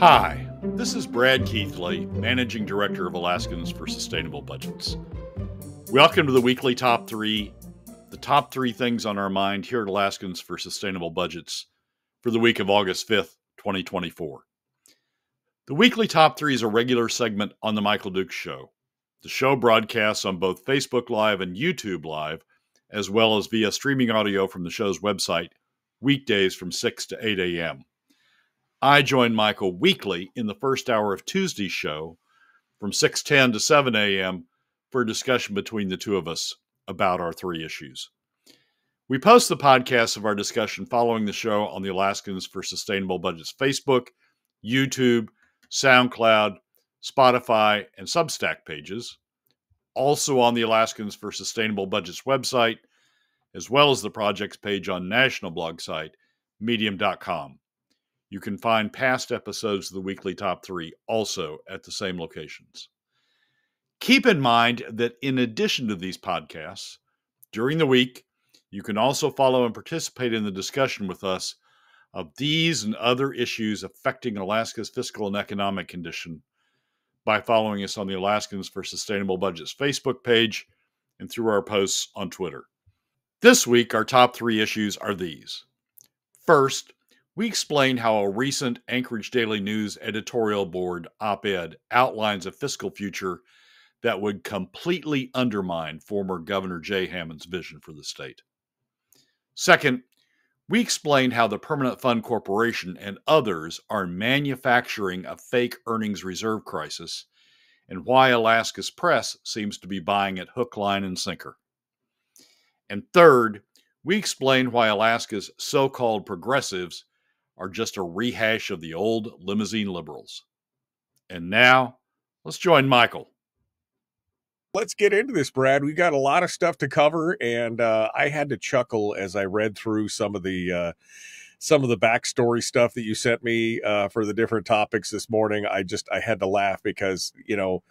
Hi, this is Brad Keithley, Managing Director of Alaskans for Sustainable Budgets. Welcome to the weekly top three, the top three things on our mind here at Alaskans for Sustainable Budgets for the week of August 5th, 2024. The weekly top three is a regular segment on The Michael Dukes Show. The show broadcasts on both Facebook Live and YouTube Live, as well as via streaming audio from the show's website, weekdays from 6 to 8 a.m. I join Michael weekly in the first hour of Tuesday's show from 6:10 to 7 a.m. for a discussion between the two of us about our three issues. We post the podcast of our discussion following the show on the Alaskans for Sustainable Budgets Facebook, YouTube, SoundCloud, Spotify, and Substack pages, also on the Alaskans for Sustainable Budgets website, as well as the project's page on national blog site, medium.com. You can find past episodes of the weekly top three also at the same locations. Keep in mind that in addition to these podcasts, during the week, you can also follow and participate in the discussion with us of these and other issues affecting Alaska's fiscal and economic condition by following us on the Alaskans for Sustainable Budgets Facebook page and through our posts on Twitter. This week, our top three issues are these. First, we explained how a recent Anchorage Daily News editorial board op ed outlines a fiscal future that would completely undermine former Governor Jay Hammond's vision for the state. Second, we explained how the Permanent Fund Corporation and others are manufacturing a fake earnings reserve crisis and why Alaska's press seems to be buying it hook, line, and sinker. And third, we explained why Alaska's so called progressives are just a rehash of the old limousine liberals. And now, let's join Michael. Let's get into this, Brad. We got a lot of stuff to cover, and uh, I had to chuckle as I read through some of the uh, some of the backstory stuff that you sent me uh, for the different topics this morning. I just I had to laugh because you know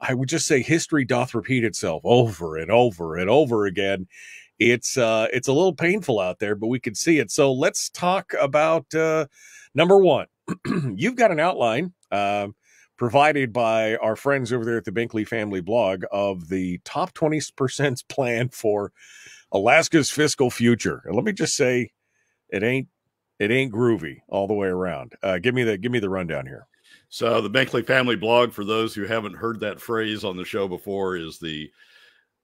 I would just say history doth repeat itself over and over and over again, it's uh, it's a little painful out there, but we can see it. So let's talk about uh, number one. You've got an outline uh, provided by our friends over there at the Binkley Family Blog of the top twenty percent plan for Alaska's fiscal future. And let me just say, it ain't it ain't groovy all the way around. Uh, give me the give me the rundown here. So the Binkley Family Blog, for those who haven't heard that phrase on the show before, is the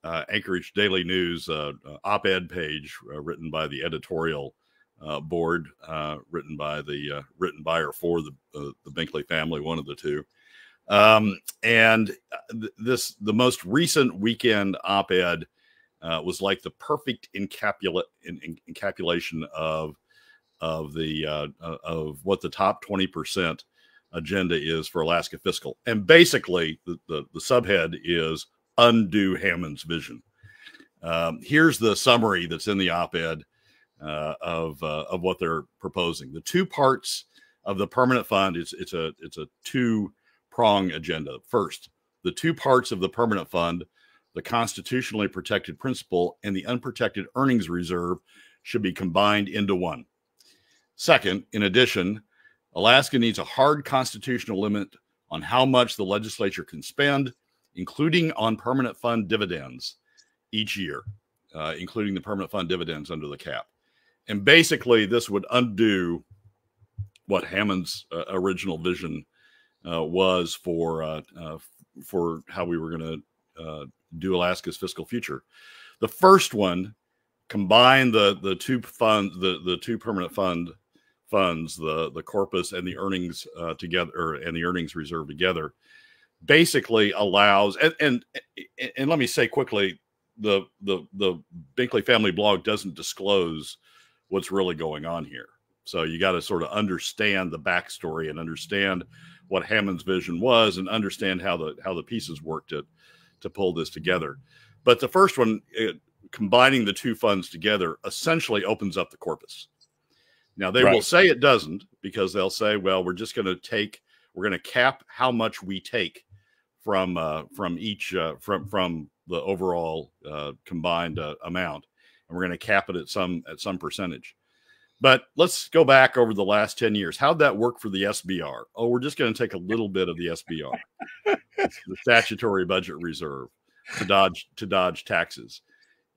uh, Anchorage Daily News uh, uh, op-ed page uh, written by the editorial uh, board, uh, written by the written by or for the the Binkley family, one of the two. Um, and th- this the most recent weekend op-ed was like the perfect encapula- in, in, encapsulation of of the of what the top twenty percent agenda is for Alaska fiscal. And basically, the, the, the subhead is undo Hammond's vision. Um, here's the summary that's in the op-ed uh, of uh, of what they're proposing. The two parts of the permanent fund is it's a it's a two prong agenda. First, the two parts of the permanent fund, the constitutionally protected principal and the unprotected earnings reserve, should be combined into one. Second, in addition, Alaska needs a hard constitutional limit on how much the legislature can spend including on permanent fund dividends each year, uh, including the permanent fund dividends under the cap. And basically, this would undo what Hammond's uh, original vision uh, was for uh, uh, for how we were going to uh, do Alaska's fiscal future. The first one combined the the two funds, the the two permanent fund funds, the the corpus and the earnings together, and the earnings reserve together basically allows and, and and let me say quickly the the the Binkley family blog doesn't disclose what's really going on here. So you got to sort of understand the backstory and understand what Hammond's vision was and understand how the how the pieces worked to to pull this together. But the first one, it, combining the two funds together, essentially opens up the corpus. Now they right. will say it doesn't because they'll say, well, we're just going to take, we're going to cap how much we take from uh, from each uh, from from the overall uh, combined uh, amount, and we're going to cap it at some at some percentage. But let's go back over the last 10 years. How'd that work for the SBR? Oh, we're just going to take a little bit of the SBR, the statutory budget reserve, to dodge to dodge taxes.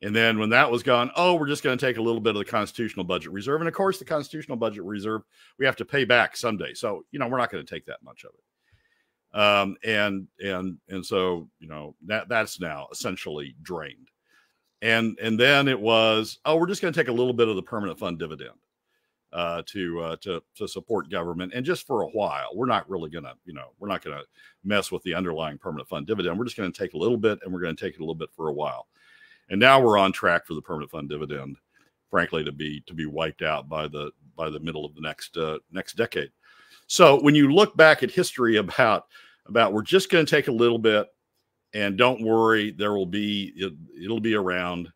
And then when that was gone, oh, we're just going to take a little bit of the constitutional budget reserve. And of course, the constitutional budget reserve we have to pay back someday. So, you know, we're not going to take that much of it. Um, and and and so, you know, that that's now essentially drained. And and then it was, oh, we're just going to take a little bit of the permanent fund dividend uh, to uh, to to support government, and just for a while, we're not really going to, you know, we're not going to mess with the underlying permanent fund dividend. We're just going to take a little bit, and we're going to take it a little bit for a while, and now we're on track for the permanent fund dividend, frankly, to be to be wiped out by the by the middle of the next uh, next decade. So when you look back at history about about we're just going to take a little bit, and don't worry, there will be it, it'll be around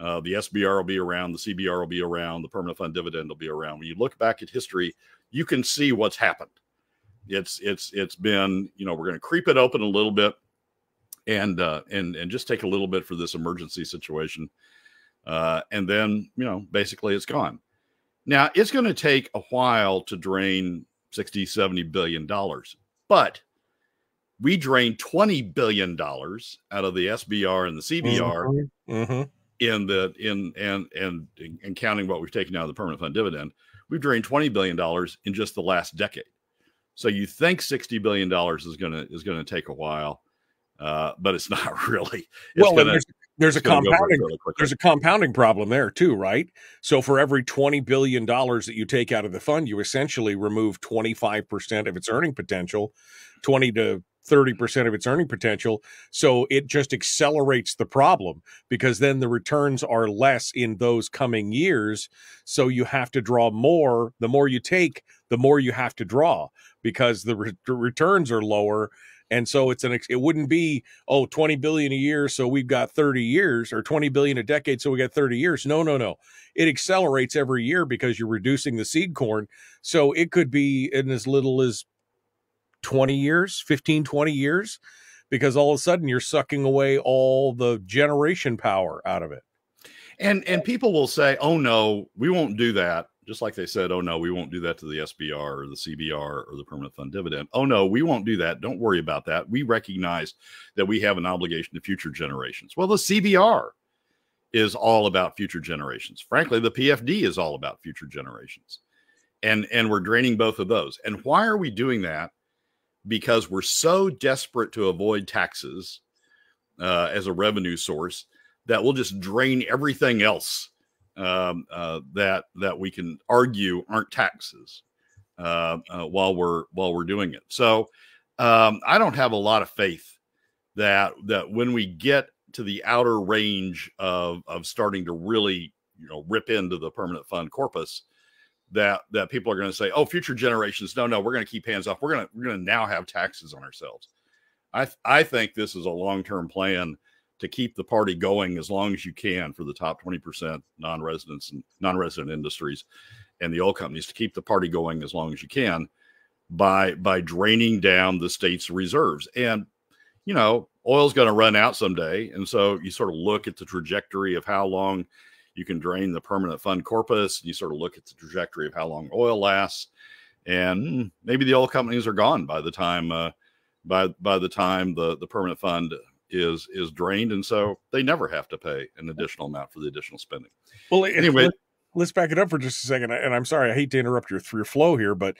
uh, the SBR will be around, the CBR will be around, the permanent fund dividend will be around. When you look back at history, you can see what's happened. It's it's it's been you know we're going to creep it open a little bit, and uh, and and just take a little bit for this emergency situation, uh, and then you know basically it's gone. Now it's going to take a while to drain 60, 70 billion dollars, but we drained 20 billion dollars out of the SBR and the CBR. Mm-hmm. Mm-hmm in the in and and and counting what we've taken out of the permanent fund dividend, we've drained twenty billion dollars in just the last decade. So you think sixty billion dollars is gonna is gonna take a while, uh, but it's not really. It's well, gonna, there's, a compounding really there's a compounding problem there too, right? So for every twenty billion dollars that you take out of the fund, you essentially remove twenty five percent of its earning potential, twenty to 30% of its earning potential. So it just accelerates the problem because then the returns are less in those coming years. So you have to draw more. The more you take, the more you have to draw because the, re- the returns are lower. And so it's an it wouldn't be oh 20 billion a year so we've got 30 years or 20 billion a decade so we got 30 years. No, no, no. It accelerates every year because you're reducing the seed corn. So it could be in as little as 20 years, 15, 20 years, because all of a sudden you're sucking away all the generation power out of it. And and people will say, "Oh no, we won't do that." Just like they said, "Oh no, we won't do that to the SBR or the CBR or the permanent fund dividend." Oh no, we won't do that. Don't worry about that. We recognize that we have an obligation to future generations. Well, the CBR is all about future generations. Frankly, the PFD is all about future generations. And and we're draining both of those. And why are we doing that? because we're so desperate to avoid taxes uh, as a revenue source that we'll just drain everything else um, uh, that that we can argue aren't taxes uh, uh while we're while we're doing it. So um, I don't have a lot of faith that that when we get to the outer range of of starting to really you know rip into the permanent fund corpus that that people are going to say, "Oh, future generations, no, no, we're going to keep hands off. We're going to we're going to now have taxes on ourselves." I I think this is a long term plan to keep the party going as long as you can for the top twenty percent non residents and non resident industries and the oil companies to keep the party going as long as you can by by draining down the state's reserves. And you know oil's going to run out someday. And so you sort of look at the trajectory of how long you can drain the permanent fund corpus. and You sort of look at the trajectory of how long oil lasts, and hmm, maybe the oil companies are gone by the time uh, by by the time the the permanent fund is is drained, and so mm. they never have to pay an additional amount for the additional spending. Well, anyway, let's back it up for just a second. And I'm sorry, I hate to interrupt your your flow here, but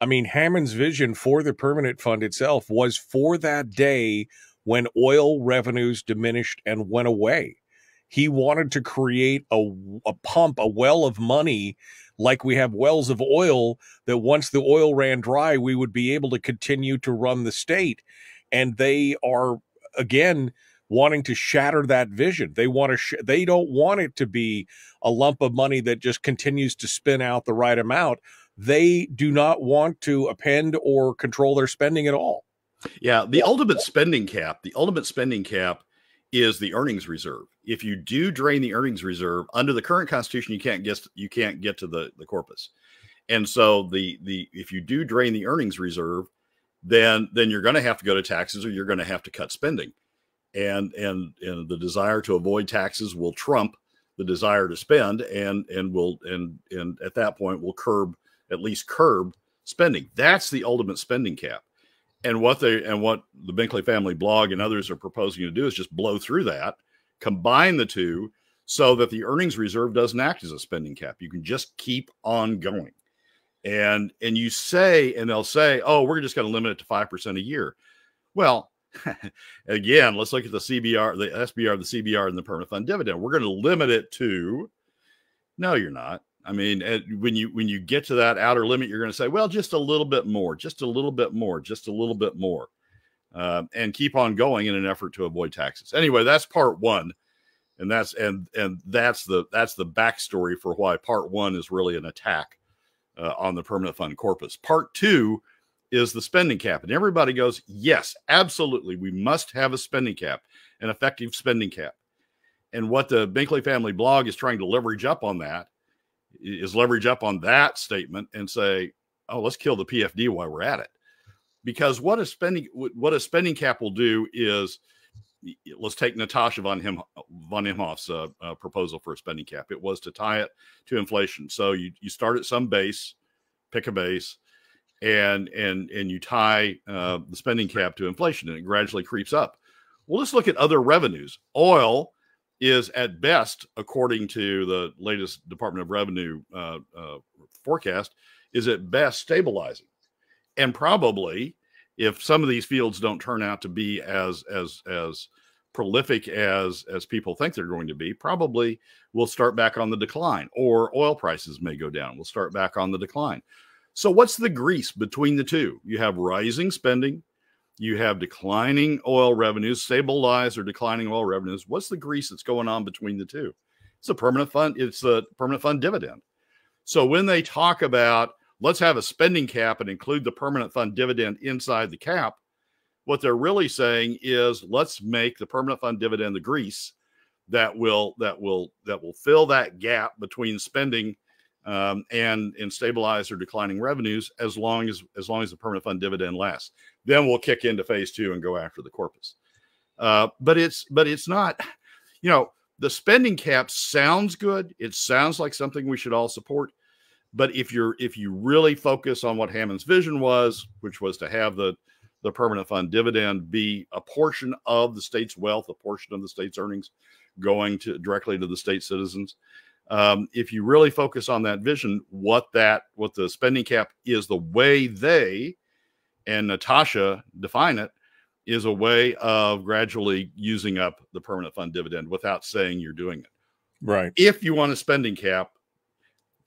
I mean Hammond's vision for the permanent fund itself was for that day when oil revenues diminished and went away. He wanted to create a, a pump, a well of money, like we have wells of oil, that once the oil ran dry, we would be able to continue to run the state. And they are, again, wanting to shatter that vision. They want to, sh- they don't want it to be a lump of money that just continues to spin out the right amount. They do not want to append or control their spending at all. Yeah, the ultimate spending cap, the ultimate spending cap is the earnings reserve. If you do drain the earnings reserve under the current constitution, you can't get you can't get to the the corpus. And so the the if you do drain the earnings reserve, then then you're going to have to go to taxes or you're going to have to cut spending. And and and the desire to avoid taxes will trump the desire to spend and and will and and at that point will curb at least curb spending. That's the ultimate spending cap. And what they and what the Binkley family blog and others are proposing to do is just blow through that, combine the two so that the earnings reserve doesn't act as a spending cap. You can just keep on going. And and you say and they'll say, "Oh, we're just going to limit it to 5% a year." Well, again, let's look at the CBR, the SBR, the CBR, and the permanent fund dividend. We're going to limit it to. No, you're not. I mean, when you when you get to that outer limit, you're going to say, well, just a little bit more, just a little bit more, just a little bit more, uh, and keep on going in an effort to avoid taxes. Anyway, that's part one, and that's and and that's the that's the backstory for why part one is really an attack uh, on the permanent fund corpus. Part two is the spending cap. And everybody goes, yes, absolutely. We must have a spending cap, an effective spending cap. And what the Binkley family blog is trying to leverage up on that is leverage up on that statement and say, oh, let's kill the PFD while we're at it. Because what a spending what a spending cap will do is let's take Natasha von Him von Imhoff's uh, uh, proposal for a spending cap. It was to tie it to inflation. So you you start at some base, pick a base, and and and you tie uh, the spending cap to inflation, and it gradually creeps up. Well, let's look at other revenues. Oil is at best, according to the latest Department of Revenue uh, uh, forecast, is at best stabilizing, and probably if some of these fields don't turn out to be as as as prolific as as people think they're going to be probably we'll start back on the decline or oil prices may go down we'll start back on the decline so, what's the grease between the two? You have rising spending, you have declining oil revenues, stabilized or declining oil revenues. What's the grease that's going on between the two? It's a permanent fund, it's a permanent fund dividend. So, when they talk about let's have a spending cap and include the permanent fund dividend inside the cap, what they're really saying is let's make the permanent fund dividend the grease that will that will that will fill that gap between spending um, and and stabilize or declining revenues as long as as long as the permanent fund dividend lasts. Then we'll kick into phase two and go after the corpus. Uh, but it's but it's not, you know, the spending cap sounds good. It sounds like something we should all support. But if you're if you really focus on what Hammond's vision was, which was to have the the permanent fund dividend be a portion of the state's wealth, a portion of the state's earnings going to directly to the state citizens, um, if you really focus on that vision, what that what the spending cap is, the way they and Natasha define it is a way of gradually using up the permanent fund dividend without saying you're doing it. Right. If you want a spending cap,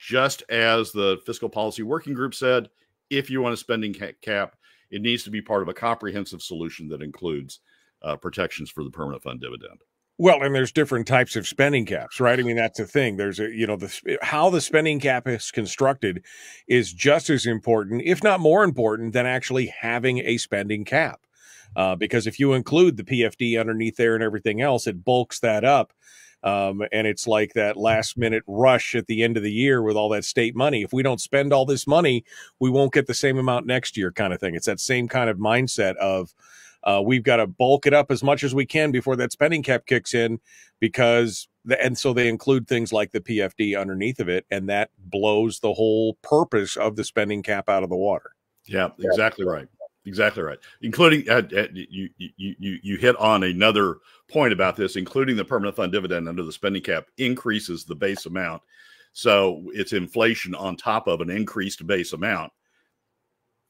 just as the fiscal policy working group said, if you want a spending cap, it needs to be part of a comprehensive solution that includes uh, protections for the permanent fund dividend. Well, and there's different types of spending caps, right? I mean, that's the thing. There's a, you know, the how the spending cap is constructed is just as important, if not more important, than actually having a spending cap. Uh, because if you include the PFD underneath there and everything else, it bulks that up. Um, and it's like that last minute rush at the end of the year with all that state money. If we don't spend all this money, we won't get the same amount next year, kind of thing. It's that same kind of mindset of, uh, we've got to bulk it up as much as we can before that spending cap kicks in because the, and so they include things like the PFD underneath of it, and that blows the whole purpose of the spending cap out of the water. Yeah, exactly right. Exactly right. Including uh, uh, you, you, you, you hit on another point about this, including the permanent fund dividend under the spending cap increases the base amount. So it's inflation on top of an increased base amount,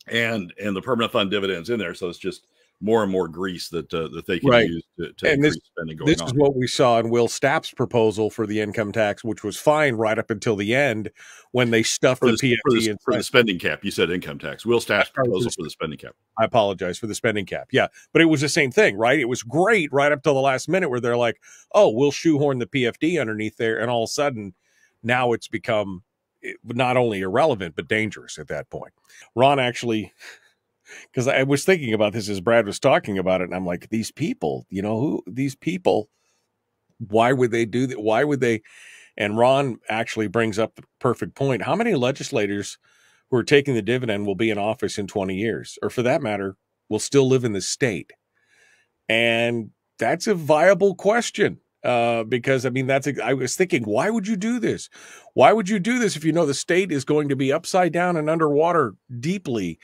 and and the permanent fund dividends in there. So it's just more and more grease that uh, that they can right. use to, to and this, spending going on. this on. is what we saw in Will Stapp's proposal for the income tax, which was fine right up until the end when they stuffed for the, the PFD for the, for the spending cap. You said income tax. Will Stapp's proposal for the spending cap. I apologize for the spending cap. Yeah, but it was the same thing, right? It was great right up till the last minute where they're like, "Oh, we'll shoehorn the PFD underneath there," and all of a sudden, now it's become eh, not only irrelevant but dangerous at that point. Ron actually because I was thinking about this as Brad was talking about it, and I'm like, these people, you know, who these people, why would they do that? Why would they? And Ron actually brings up the perfect point. How many legislators who are taking the dividend will be in office in 20 years, or for that matter, will still live in the state? And that's a viable question. uh, because I mean that's I was thinking, why would you do this? Why would you do this if you know the state is going to be upside down and underwater deeply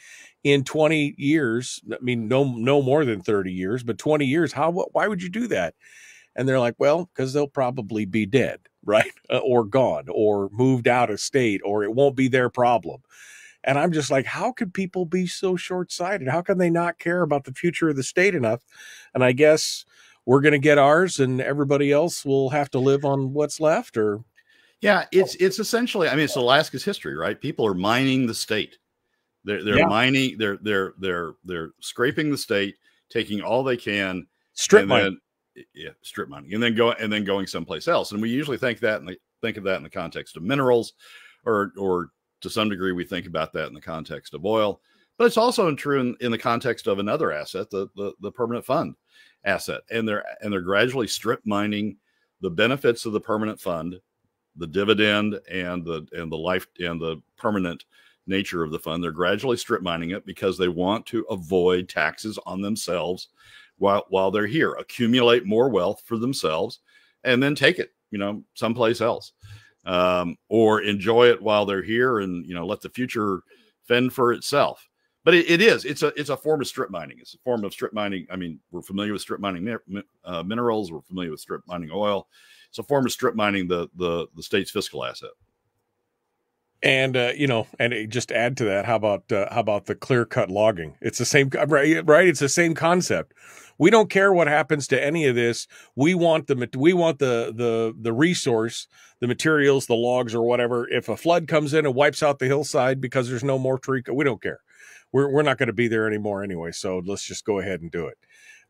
in 20 years? I mean, no no more than 30 years, but 20 years. How why would you do that? And they're like, well, because they'll probably be dead, right, uh, or gone, or moved out of state, or it won't be their problem. And I'm just like, how could people be so short sighted? How can they not care about the future of the state enough? And I guess we're going to get ours and everybody else will have to live on what's left or yeah it's it's essentially i mean it's alaska's history right people are mining the state they're they're yeah. mining they're they're they're they're scraping the state taking all they can strip mining yeah strip mining and then go and then going someplace else and we usually think that and think of that in the context of minerals or or to some degree we think about that in the context of oil but it's also true in, in the context of another asset the, the the permanent fund asset and they're and they're gradually strip mining the benefits of the permanent fund the dividend and the and the life and the permanent nature of the fund. They're gradually strip mining it because they want to avoid taxes on themselves while while they're here. Accumulate more wealth for themselves and then take it you know someplace else um, or enjoy it while they're here and you know let the future fend for itself. But it, it is it's a it's a form of strip mining. It's a form of strip mining. I mean we're familiar with strip mining uh, minerals. We're familiar with strip mining oil. It's a form of strip mining the the the state's fiscal asset and uh, you know and just add to that how about uh, how about the clear cut logging it's the same right right it's the same concept we don't care what happens to any of this we want the we want the the the resource the materials the logs or whatever if a flood comes in and wipes out the hillside because there's no more tree we don't care we're we're not going to be there anymore anyway. So let's just go ahead and do it.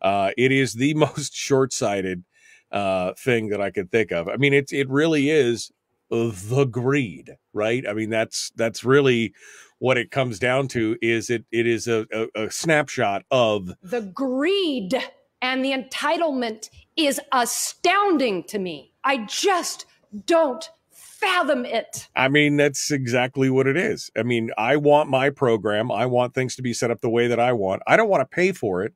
Uh, it is the most short sighted uh, thing that I could think of. I mean, it's it really is the greed, right? I mean, that's that's really what it comes down to. Is it it is a, a, a snapshot of the greed and the entitlement is astounding to me. I just don't fathom it. I mean, that's exactly what it is. I mean, I want my program. I want things to be set up the way that I want. I don't want to pay for it.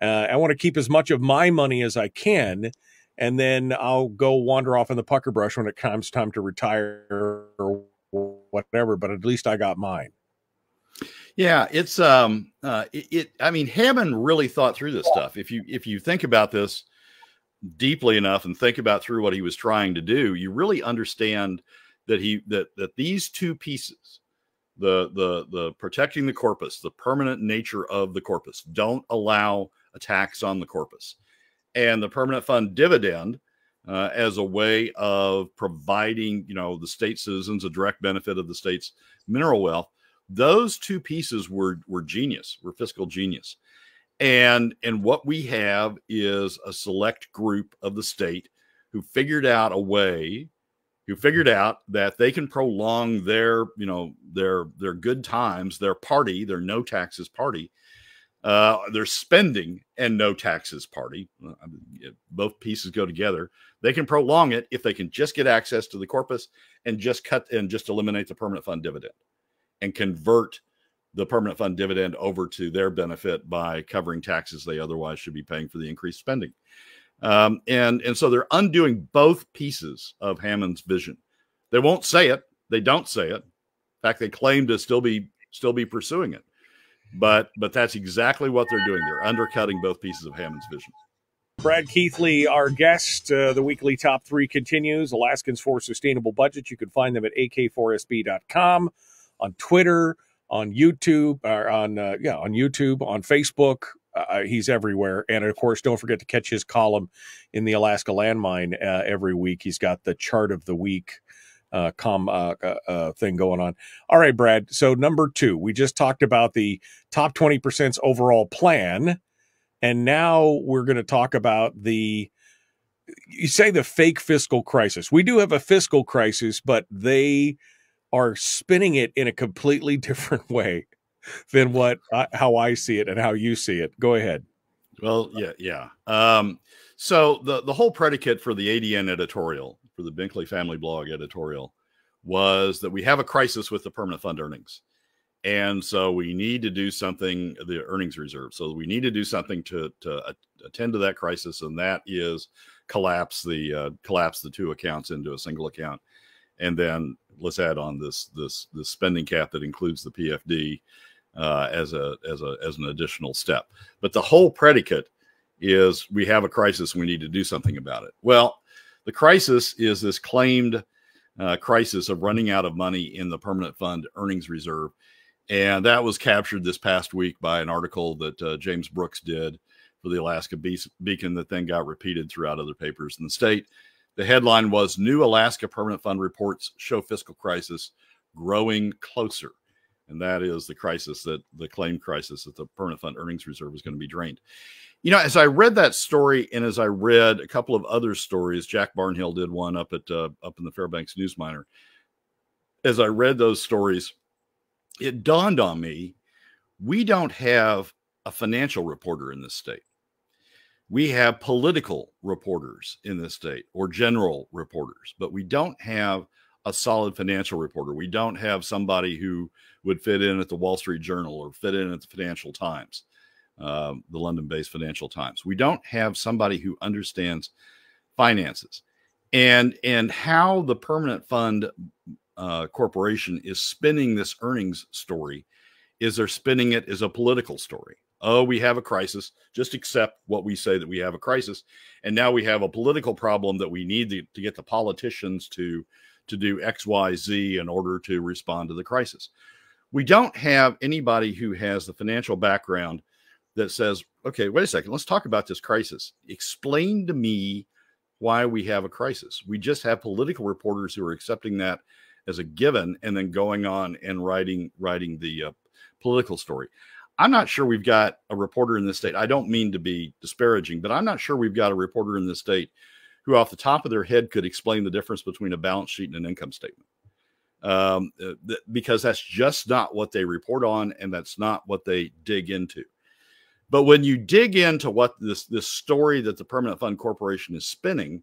Uh, I want to keep as much of my money as I can, and then I'll go wander off in the pucker brush when it comes time to retire or whatever. But at least I got mine. Yeah, it's um, uh, it, it. I mean, Hammond really thought through this stuff. If you if you think about this, deeply enough and think about through what he was trying to do, you really understand that he that that these two pieces, the the the protecting the corpus, the permanent nature of the corpus, don't allow attacks on the corpus, and the permanent fund dividend. Uh, as a way of providing, you know, the state citizens a direct benefit of the state's mineral wealth, those two pieces were were genius, were fiscal genius and and what we have is a select group of the state who figured out a way who figured out that they can prolong their you know their their good times their party their no taxes party uh, their spending and no taxes party uh, both pieces go together they can prolong it if they can just get access to the corpus and just cut and just eliminate the permanent fund dividend and convert the permanent fund dividend over to their benefit by covering taxes they otherwise should be paying for the increased spending. Um, and and so they're undoing both pieces of Hammond's vision. They won't say it. They don't say it. In fact, they claim to still be still be pursuing it. But but that's exactly what they're doing. They're undercutting both pieces of Hammond's vision. Brad Keithley, our guest. Uh, the weekly top three continues. Alaskans for Sustainable Budget. You can find them at ak4sb.com, on Twitter, on YouTube or on uh, yeah on YouTube on Facebook. Uh, uh, he's everywhere, and of course, don't forget to catch his column in the Alaska Landmine uh, every week. He's got the chart of the week uh, com uh, uh, thing going on. All right, Brad. So number two, we just talked about the top twenty percent overall plan, and now we're going to talk about the. You say the fake fiscal crisis. We do have a fiscal crisis, but they are spinning it in a completely different way than what uh, how I see it and how you see it. Go ahead. Well, yeah, yeah. Um, so the the whole predicate for the ADN editorial for the Binkley Family Blog editorial was that we have a crisis with the permanent fund earnings, And so we need to do something, the earnings reserve. So we need to do something to, to attend to that crisis. And that is collapse the, uh, collapse the two accounts into a single account. And then let's add on this, this, this spending cap that includes the PFD uh, as a, as a, as an additional step. But the whole predicate is we have a crisis we need to do something about it. Well, the crisis is this claimed uh, crisis of running out of money in the permanent fund earnings reserve. And that was captured this past week by an article that uh, James Brooks did for the Alaska Be- Beacon that then got repeated throughout other papers in the state. The headline was New Alaska Permanent Fund Reports Show Fiscal Crisis Growing Closer. And that is the crisis that the claim crisis that the permanent fund earnings reserve is going to be drained. You know, as I read that story and as I read a couple of other stories, Jack Barnwell did one up at uh, up in the Fairbanks News Miner. As I read those stories, it dawned on me we don't have a financial reporter in this state. We have political reporters in this state or general reporters, but we don't have a solid financial reporter. We don't have somebody who would fit in at the Wall Street Journal or fit in at the Financial Times uh, the London based Financial Times. We don't have somebody who understands finances and and how the permanent fund uh, corporation is spinning this earnings story is they're spinning it as a political story oh we have a crisis just accept what we say that we have a crisis and now we have a political problem that we need to, to get the politicians to to do xyz in order to respond to the crisis we don't have anybody who has the financial background that says, okay, wait a second, let's talk about this crisis. Explain to me why we have a crisis. We just have political reporters who are accepting that as a given and then going on and writing writing the uh, political story. I'm not sure we've got a reporter in this state. I don't mean to be disparaging, but I'm not sure we've got a reporter in this state who, off the top of their head, could explain the difference between a balance sheet and an income statement. Um, uh, th- because that's just not what they report on, and that's not what they dig into. But when you dig into what this this story that the Permanent Fund Corporation is spinning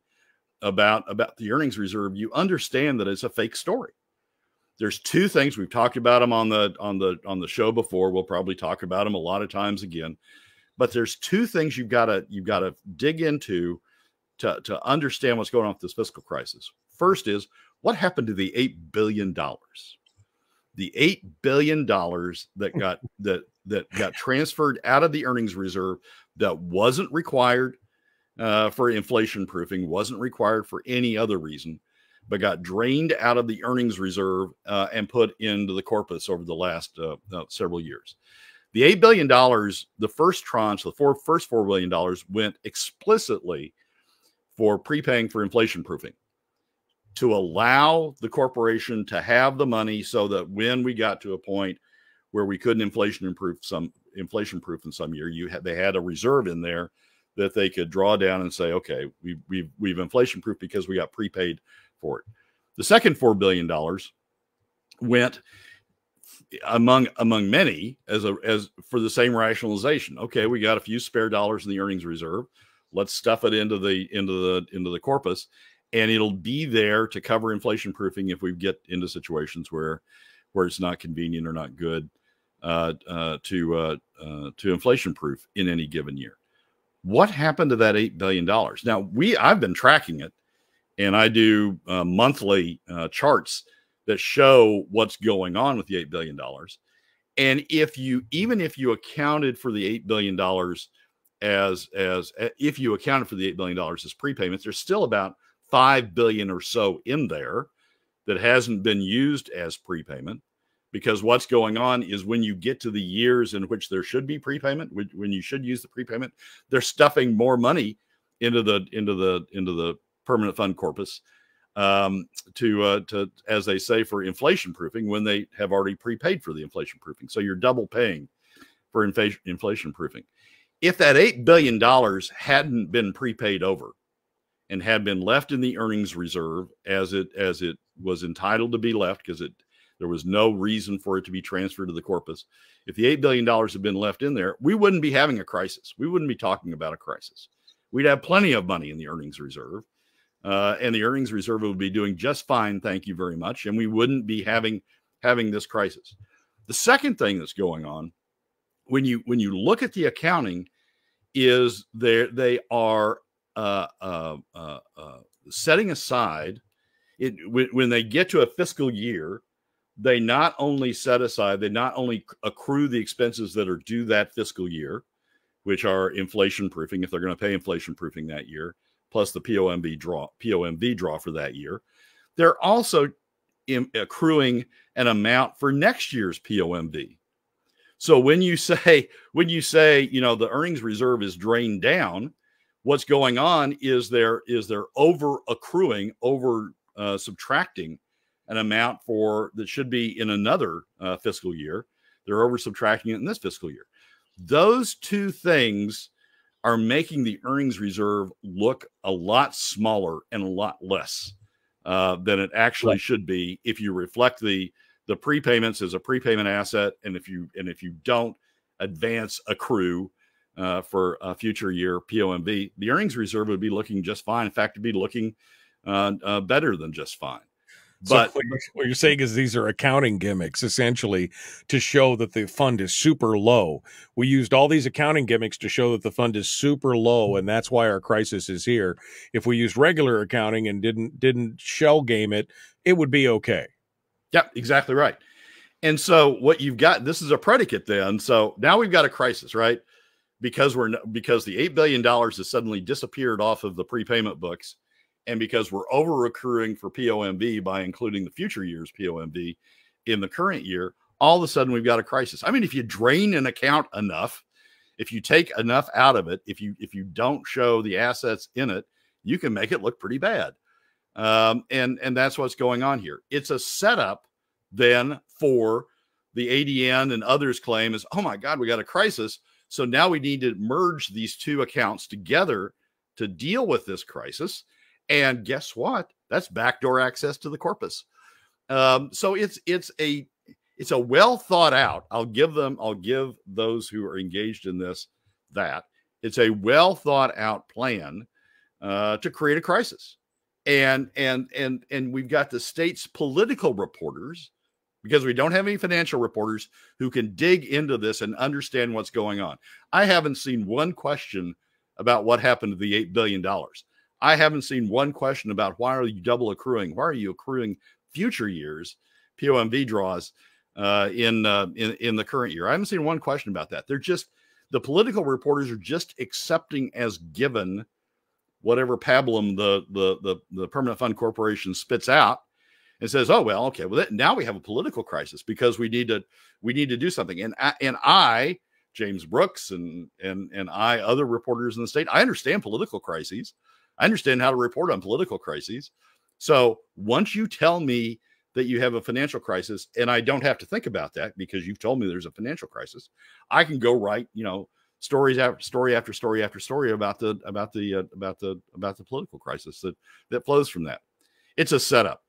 about about the earnings reserve, you understand that it's a fake story. There's two things we've talked about them on the on the on the show before. We'll probably talk about them a lot of times again. But there's two things you've got to you've got to dig into to to understand what's going on with this fiscal crisis. First is what happened to the eight billion dollars the eight billion dollars that got that that got transferred out of the earnings reserve that wasn't required uh, for inflation proofing, wasn't required for any other reason, but got drained out of the earnings reserve uh, and put into the corpus over the last uh, uh several years. The eight billion dollars, the first tranche, the four, first four billion dollars, went explicitly for prepaying for inflation proofing to allow the corporation to have the money so that when we got to a point where we couldn't inflation improve some inflation proof in some year, you had they had a reserve in there that they could draw down and say, okay, we, we've we've inflation proof because we got prepaid for it. The second four billion dollars went among among many as a as for the same rationalization. Okay, we got a few spare dollars in the earnings reserve. Let's stuff it into the into the into the corpus and it'll be there to cover inflation proofing if we get into situations where where it's not convenient or not good uh, uh, to uh, uh to inflation proof in any given year. What happened to that eight billion dollars? Now we I've been tracking it, and I do uh, monthly uh, charts that show what's going on with the eight billion dollars. And if you even if you accounted for the eight billion dollars as as if you accounted for the eight billion dollars as prepayments, there's still about 5 billion or so in there that hasn't been used as prepayment because what's going on is when you get to the years in which there should be prepayment when you should use the prepayment they're stuffing more money into the into the into the permanent fund corpus um, to uh, to as they say for inflation proofing when they have already prepaid for the inflation proofing. So you're double paying for inflation inflation proofing if that 8 billion dollars hadn't been prepaid over and had been left in the earnings reserve as it as it was entitled to be left because it there was no reason for it to be transferred to the corpus. If the eight billion dollars had been left in there, we wouldn't be having a crisis. We wouldn't be talking about a crisis. We'd have plenty of money in the earnings reserve, uh, and the earnings reserve would be doing just fine. Thank you very much, and we wouldn't be having having this crisis. The second thing that's going on when you when you look at the accounting is they they are uh, uh, uh, uh, setting aside it when, when they get to a fiscal year they not only set aside they not only accrue the expenses that are due that fiscal year which are inflation proofing if they're going to pay inflation proofing that year plus the POMV draw POMV draw for that year they're also in, accruing an amount for next year's POMV so when you say when you say you know the earnings reserve is drained down what's going on is there is there over accruing over uh, subtracting an amount for that should be in another uh, fiscal year. They're over subtracting it in this fiscal year. Those two things are making the earnings reserve look a lot smaller and a lot less uh, than it actually right. should be if you reflect the the prepayments is a prepayment asset, and if you and if you don't advance accrue uh, for a future year POMV, the earnings reserve would be looking just fine. In fact, it'd be looking uh, uh, better than just fine. But so what you're saying is these are accounting gimmicks essentially to show that the fund is super low. We used all these accounting gimmicks to show that the fund is super low and that's why our crisis is here. If we used regular accounting and didn't didn't shell game it, it would be okay. Yep, exactly right. And so what you've got this is a predicate then. So now we've got a crisis, right? Because we're because the 8 billion dollars has suddenly disappeared off of the prepayment books and because we're over accruing for POMV by including the future year's POMV in the current year, all of a sudden we've got a crisis. I mean, if you drain an account enough, if you take enough out of it, if you if you don't show the assets in it, you can make it look pretty bad. Um, and and that's what's going on here. It's a setup then for the ADN and others claim is, oh my God, we got a crisis. So now we need to merge these two accounts together to deal with this crisis. And guess what? That's backdoor access to the corpus. Um, so it's it's a it's a well thought out. I'll give them. I'll give those who are engaged in this that it's a well thought out plan uh, to create a crisis. And and and and we've got the state's political reporters because we don't have any financial reporters who can dig into this and understand what's going on. I haven't seen one question about what happened to the $8 billion. I haven't seen one question about why are you double accruing? Why are you accruing future years POMV draws uh, in, uh, in in the current year? I haven't seen one question about that. They're just the political reporters are just accepting as given whatever pablum the the the, the permanent fund corporation spits out and says, "Oh well, okay, well now we have a political crisis because we need to we need to do something." And I, and I, James Brooks, and and and I, other reporters in the state, I understand political crises. I understand how to report on political crises. So once you tell me that you have a financial crisis, and I don't have to think about that because you've told me there's a financial crisis, I can go write, you know, stories after story after story after story about the about the uh, about the about the political crisis that that flows from that. It's a setup,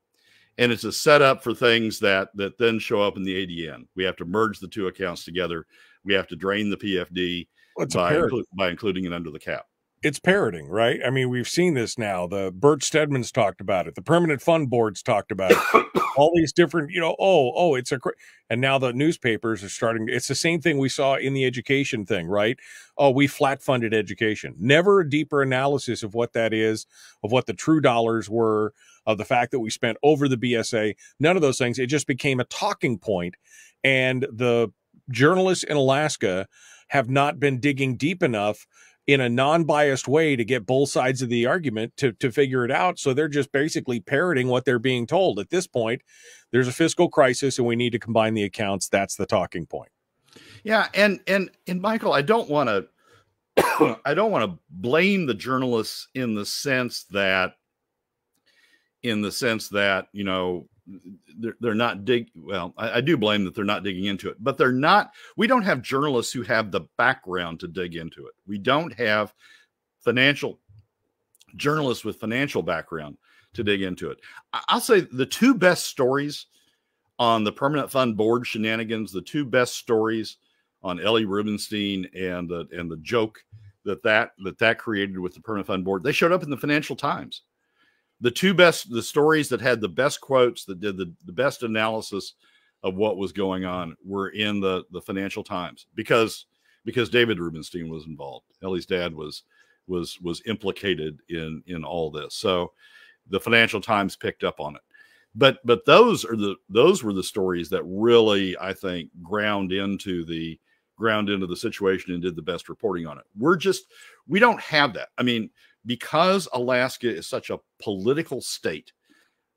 and it's a setup for things that that then show up in the ADN. We have to merge the two accounts together. We have to drain the PFD well, by, inclu- by including it under the cap it's parroting, right? I mean, we've seen this now. The Bert Stedman's talked about it. The permanent fund boards talked about it. All these different, you know, oh, oh, it's a, and now the newspapers are starting. It's the same thing we saw in the education thing, right? Oh, we flat funded education. Never a deeper analysis of what that is, of what the true dollars were, of the fact that we spent over the BSA. None of those things. It just became a talking point, and the journalists in Alaska have not been digging deep enough in a non-biased way to get both sides of the argument to to figure it out. So they're just basically parroting what they're being told. At this point there's a fiscal crisis and we need to combine the accounts. That's the talking point. Yeah and and and michael i don't want to i don't want to blame the journalists in the sense that in the sense that you know they're, they're not dig well I, I, do blame that they're not digging into it but they're not we don't have journalists who have the background to dig into it. We don't have financial journalists with financial background to dig into it. I'll say the two best stories on the permanent fund board shenanigans the two best stories on ellie rubenstein and the and the joke that that that that created with the permanent fund board they showed up in the financial times the two best the stories that had the best quotes that did the, the best analysis of what was going on were in the the Financial Times because because David Rubenstein was involved. Ellie's dad was was was implicated in in all this. So the Financial Times picked up on it. But but those are the those were the stories that really I think ground into the ground into the situation and did the best reporting on it. We're just we don't have that. I mean, because Alaska is such a political state,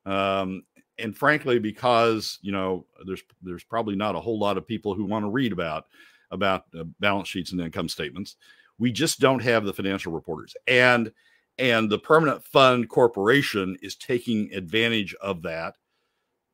um, and frankly, because you know there's there's probably not a whole lot of people who want to read about about uh, balance sheets and income statements. We just don't have the financial reporters, and and the permanent fund corporation is taking advantage of that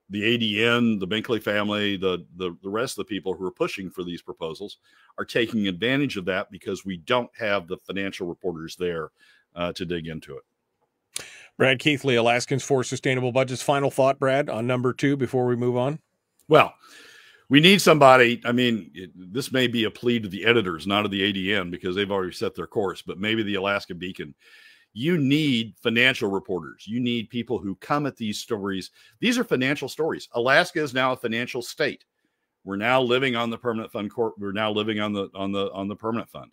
the adn the binkley family the, the the rest of the people who are pushing for these proposals are taking advantage of that because we don't have the financial reporters there uh, to dig into it brad keithley alaskans for sustainable budgets final thought brad on number two before we move on well we need somebody. I mean, it, this may be a plea to the editors, not to the ADN, because they've already set their course, but maybe the Alaska Beacon you need financial reporters. You need people who come at these stories. These are financial stories. Alaska is now a financial state. We're now living on the permanent fund court. We're now living on the on the on the permanent fund.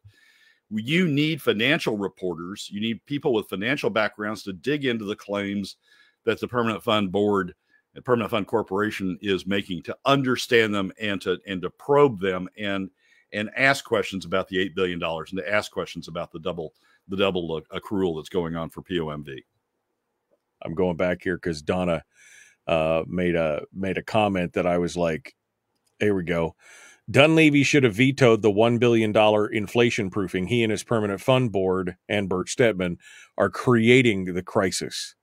You need financial reporters. You need people with financial backgrounds to dig into the claims that the permanent fund board, the permanent fund corporation is making to understand them and to and to probe them and and ask questions about the eight billion dollars and to ask questions about the double the double accrual that's going on for POMV. I'm going back here because Donna uh, made a made a comment that I was like, "Here we go." Dunleavy should have vetoed the $1 billion inflation proofing. He and his permanent fund board and Bert Stedman are creating the crisis.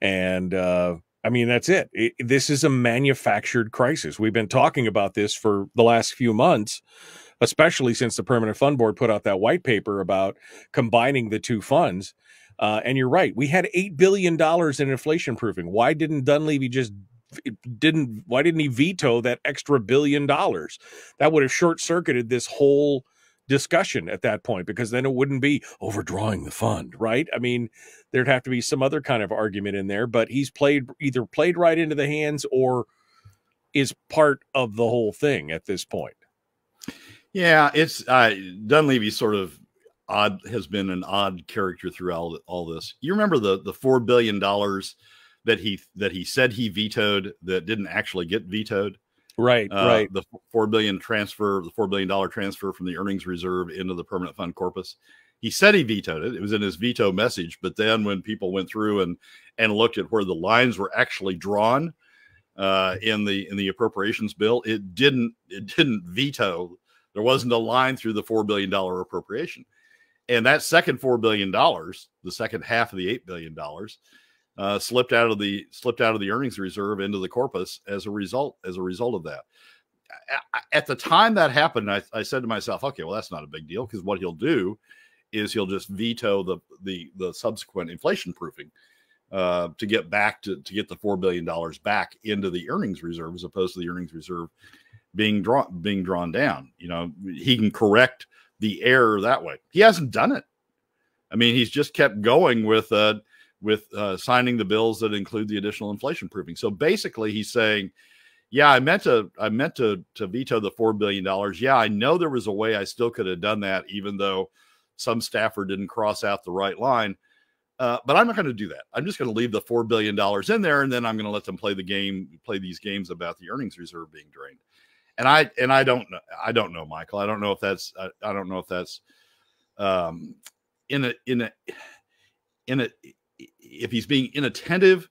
And uh, I mean, that's it. it. This is a manufactured crisis. We've been talking about this for the last few months especially since the Permanent Fund Board put out that white paper about combining the two funds. Uh, and you're right, we had eight billion dollars in inflation proofing. Why didn't Dunleavy just didn't? Why didn't he veto that extra billion dollars? That would have short circuited this whole discussion at that point because then it wouldn't be overdrawing the fund, right? I mean, there'd have to be some other kind of argument in there, but he's played either played right into the hands or is part of the whole thing at this point. Yeah, it's uh, Dunleavy sort of odd has been an odd character throughout all this. You remember the the four billion dollars that he that he said he vetoed that didn't actually get vetoed. Right, uh, right. The four billion transfer, the four billion dollar transfer from the earnings reserve into the permanent fund corpus. He said he vetoed it. It was in his veto message. But then when people went through and and looked at where the lines were actually drawn uh, in the in the appropriations bill, it didn't it didn't veto there wasn't a line through the $4 billion appropriation. And that second $4 billion, the second half of the $8 billion, uh, slipped out of the slipped out of the earnings reserve into the corpus as a result as a result of that. At the time that happened, I, I said to myself, okay, well, that's not a big deal because what he'll do is he'll just veto the the the subsequent inflation proofing uh, to get back to to get the four billion dollars back into the earnings reserve as opposed to the earnings reserve being drawn being drawn down. You know, he can correct the error that way. He hasn't done it. I mean, he's just kept going with uh, with uh, signing the bills that include the additional inflation proofing. So basically, he's saying, "Yeah, I meant to I meant to to veto the four billion dollars. Yeah, I know there was a way I still could have done that, even though some staffer didn't cross out the right line." Uh, but I'm not going to do that. I'm just going to leave the four billion dollars in there, and then I'm going to let them play the game, play these games about the earnings reserve being drained and I and I don't know. I don't know, Michael. I don't know if that's. I, I don't know if that's um, in a in a in a if he's being inattentive,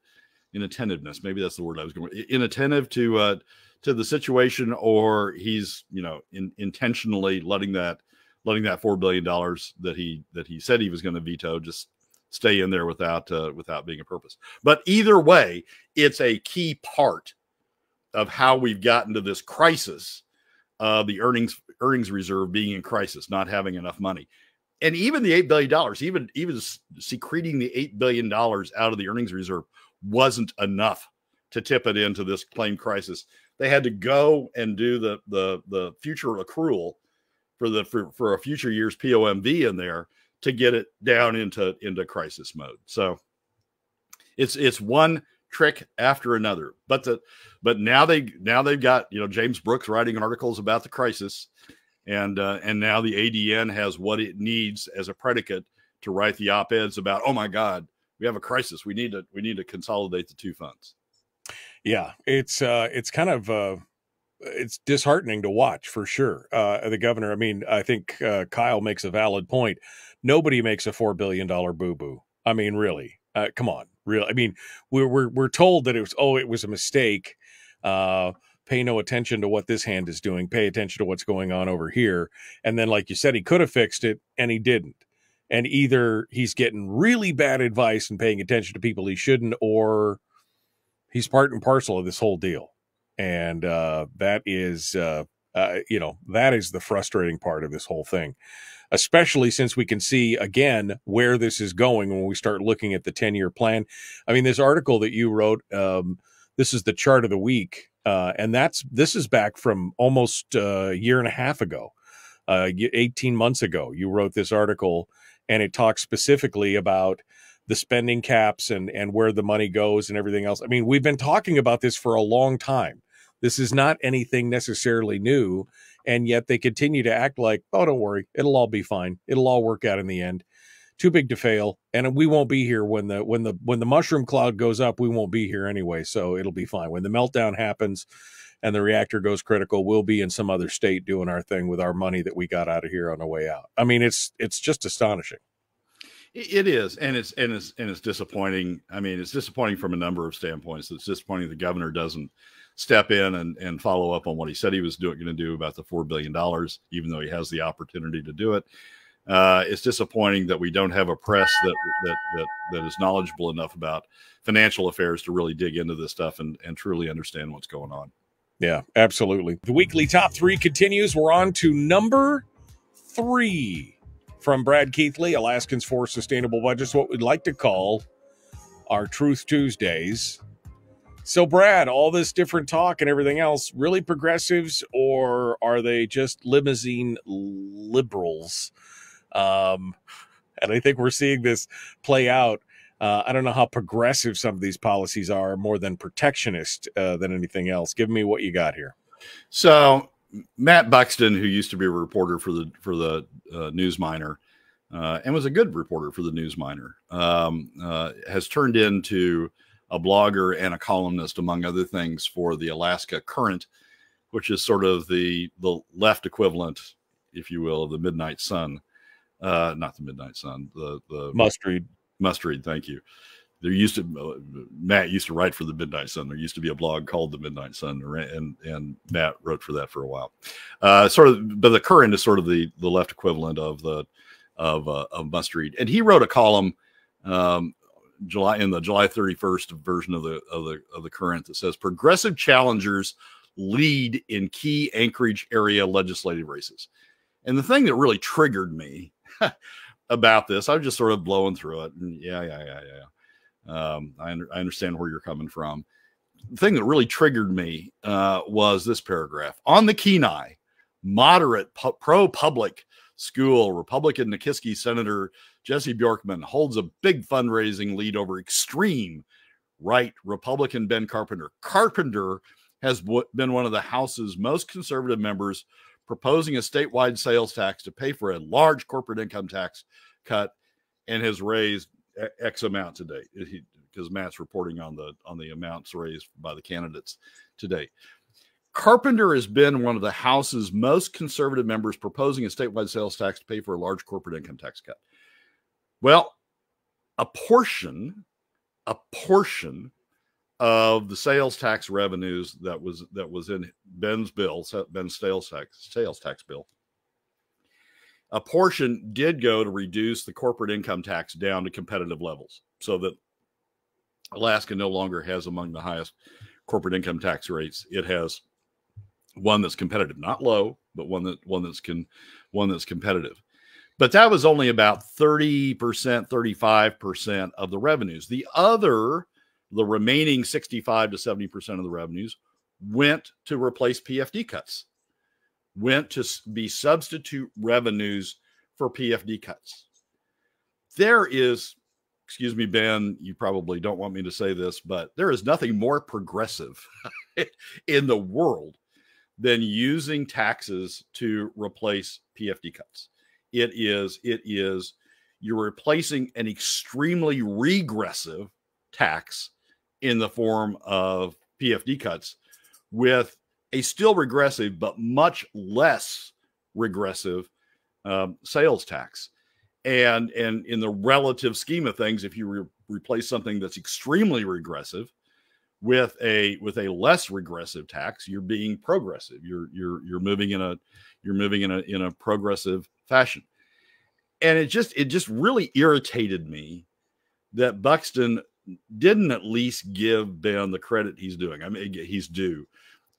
inattentiveness. Maybe that's the word I was going. Inattentive to uh, to the situation, or he's you know in, intentionally letting that letting that four billion dollars that he that he said he was going to veto just stay in there without uh, without being a purpose. But either way, it's a key part of how we've gotten to this crisis of the earnings earnings reserve being in crisis, not having enough money. And even the eight billion dollars, even even secreting the eight billion dollars out of the earnings reserve wasn't enough to tip it into this claim crisis. They had to go and do the the the future accrual for the for, for a future year's POMV in there to get it down into into crisis mode. So it's it's one trick after another. But the but now they now they've got you know James Brooks writing articles about the crisis, and uh, and now the ADN has what it needs as a predicate to write the op eds about. Oh my God, we have a crisis. We need to we need to consolidate the two funds. Yeah, it's uh, it's kind of uh, it's disheartening to watch for sure. Uh, the governor, I mean, I think uh, Kyle makes a valid point. Nobody makes a four billion dollar boo boo. I mean, really, uh, come on, real. I mean, we're we're we're told that it was oh, it was a mistake. Uh, pay no attention to what this hand is doing. Pay attention to what's going on over here. And then, like you said, he could have fixed it, and he didn't. And either he's getting really bad advice and paying attention to people he shouldn't, or he's part and parcel of this whole deal and uh, that is uh, uh, you know that is the frustrating part of this whole thing especially since we can see again where this is going when we start looking at the 10 year plan i mean this article that you wrote um, this is the chart of the week uh, and that's this is back from almost uh, a year and a half ago uh, 18 months ago you wrote this article and it talks specifically about the spending caps and and where the money goes and everything else. I mean, we've been talking about this for a long time. This is not anything necessarily new. And yet they continue to act like, oh, don't worry, it'll all be fine. It'll all work out in the end. Too big to fail. And we won't be here when the when the when the mushroom cloud goes up, we won't be here anyway. So it'll be fine. When the meltdown happens and the reactor goes critical, we'll be in some other state doing our thing with our money that we got out of here on the way out. I mean, it's it's just astonishing. It is, and it's and it's and it's disappointing. I mean, it's disappointing from a number of standpoints. It's disappointing the governor doesn't step in and, and follow up on what he said he was doing, going to do about the $4 billion, even though he has the opportunity to do it. Uh, it's disappointing that we don't have a press that, that, that, that is knowledgeable enough about financial affairs to really dig into this stuff and, and truly understand what's going on. Yeah, absolutely. The weekly top three continues. We're on to number three from Brad Keithley, Alaskans for Sustainable Budgets, what we'd like to call our Truth Tuesdays. So, Brad, all this different talk and everything else, really progressives, or are they just limousine liberals? Um, and I think we're seeing this play out. Uh, I don't know how progressive some of these policies are, more than protectionist uh, than anything else. Give me what you got here. So, Matt Buxton, who used to be a reporter for the for the uh, News Miner, uh, and was a good reporter for the News Miner, um, uh, has turned into a blogger and a columnist, among other things, for the Alaska Current, which is sort of the the left equivalent, if you will, of the Midnight Sun. Uh, not the Midnight Sun, the the must read. Must read. Thank you. There used to uh, Matt used to write for the Midnight Sun. There used to be a blog called the Midnight Sun, and and Matt wrote for that for a while. Uh, sort of, but the Current is sort of the the left equivalent of the of uh, of Must Read, and he wrote a column um, July in the July 31st version of the of the of the current that says progressive challengers lead in key Anchorage area legislative races. And the thing that really triggered me about this, I'm just sort of blowing through it. And yeah, yeah, yeah, yeah. Um, I, under, I understand where you're coming from. The thing that really triggered me uh, was this paragraph on the Kenai, moderate pu- pro public school Republican Nikiski Senator Jesse Bjorkman holds a big fundraising lead over extreme right Republican Ben Carpenter. Carpenter has been one of the House's most conservative members, proposing a statewide sales tax to pay for a large corporate income tax cut, and has raised X amount today. Because Matt's reporting on the on the amounts raised by the candidates today. Carpenter has been one of the House's most conservative members, proposing a statewide sales tax to pay for a large corporate income tax cut. Well, a portion, a portion of the sales tax revenues that was that was in Ben's bill, Ben's sales tax sales tax bill. A portion did go to reduce the corporate income tax down to competitive levels, so that Alaska no longer has among the highest corporate income tax rates. It has one that's competitive, not low, but one that one that's can one that's competitive. But that was only about 30%, 35% of the revenues. The other, the remaining 65 to 70% of the revenues went to replace PFD cuts, went to be substitute revenues for PFD cuts. There is excuse me, Ben, you probably don't want me to say this, but there is nothing more progressive in the world than using taxes to replace PFD cuts. It is, it is, you're replacing an extremely regressive tax in the form of PFD cuts with a still regressive, but much less regressive um, sales tax. And, and in the relative scheme of things, if you re- replace something that's extremely regressive with a with a less regressive tax, you're being progressive. You're you're you're moving in a you're moving in a in a progressive fashion. And it just it just really irritated me that Buxton didn't at least give Ben the credit he's doing. I mean, he's due.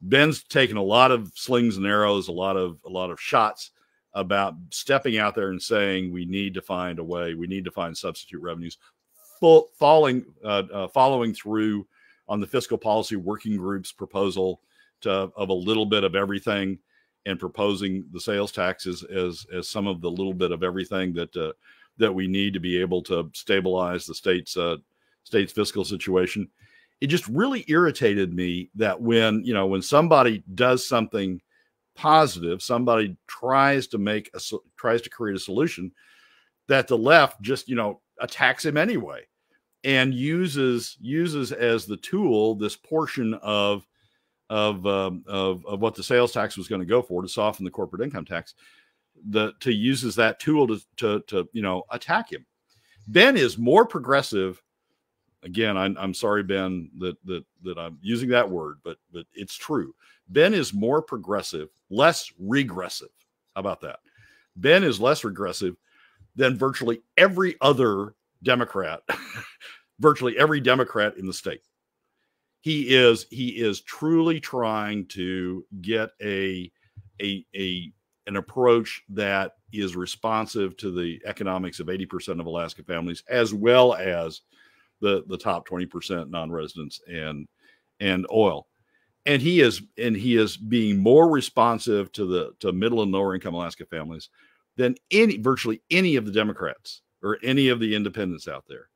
Ben's taken a lot of slings and arrows, a lot of a lot of shots about stepping out there and saying we need to find a way, we need to find substitute revenues, full, falling, uh, uh, following through on the fiscal policy working group's proposal to, of a little bit of everything and proposing the sales taxes as as some of the little bit of everything that uh, that we need to be able to stabilize the state's uh, state's fiscal situation. It just really irritated me that when you know when somebody does something positive, somebody tries to make a tries to create a solution, that the left just you know attacks him anyway, and uses uses as the tool this portion of of um, of of what the sales tax was going to go for to soften the corporate income tax, the to uses that tool to to to you know attack him. Ben is more progressive. Again, I'm, I'm sorry, Ben, that that that I'm using that word, but but it's true. Ben is more progressive, less regressive. How about that? Ben is less regressive than virtually every other Democrat, virtually every Democrat in the state he is he is truly trying to get a a a an approach that is responsive to the economics of 80% of Alaska families as well as the the top 20% non-residents and and oil and he is and he is being more responsive to the to middle and lower income Alaska families than any virtually any of the Democrats or any of the independents out there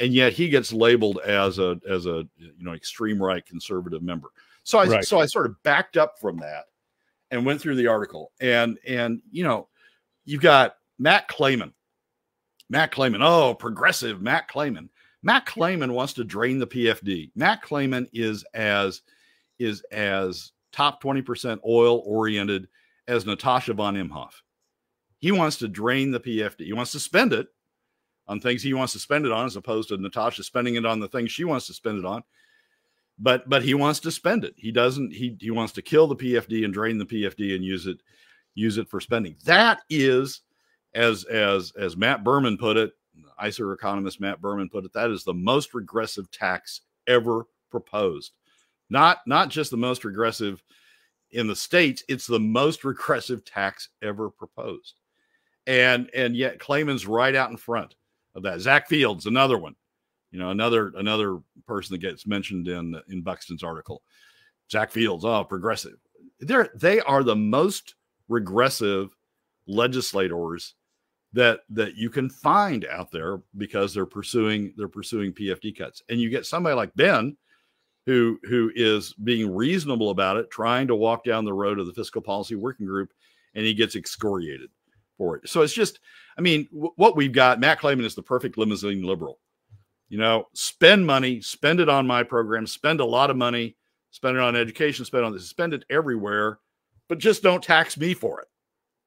and yet he gets labeled as a as a you know extreme right conservative member. So I right. so I sort of backed up from that and went through the article and and you know you've got Matt Claman, Matt Claman, oh progressive Matt Claman. Matt Claman wants to drain the PFD. Matt Claman is as is as top 20% oil oriented as Natasha von Imhoff. He wants to drain the PFD. He wants to spend it, on things he wants to spend it on, as opposed to Natasha spending it on the things she wants to spend it on. But but he wants to spend it. He doesn't. He he wants to kill the PFD and drain the PFD and use it use it for spending. That is, as as as Matt Berman put it, ISER economist Matt Berman put it, that is the most regressive tax ever proposed. Not not just the most regressive in the states, it's the most regressive tax ever proposed. And and yet Claman's right out in front of that. Zach Fields, another one, you know, another another person that gets mentioned in in Buxton's article. Zach Fields, oh, progressive. They're they are the most regressive legislators that that you can find out there because they're pursuing they're pursuing PFD cuts. And you get somebody like Ben who who is being reasonable about it, trying to walk down the road of the fiscal policy working group, and he gets excoriated for it. So it's just, I mean, w- what we've got, Matt Claman is the perfect limousine liberal. You know, spend money, spend it on my program, spend a lot of money, spend it on education, spend on this, spend it everywhere, but just don't tax me for it.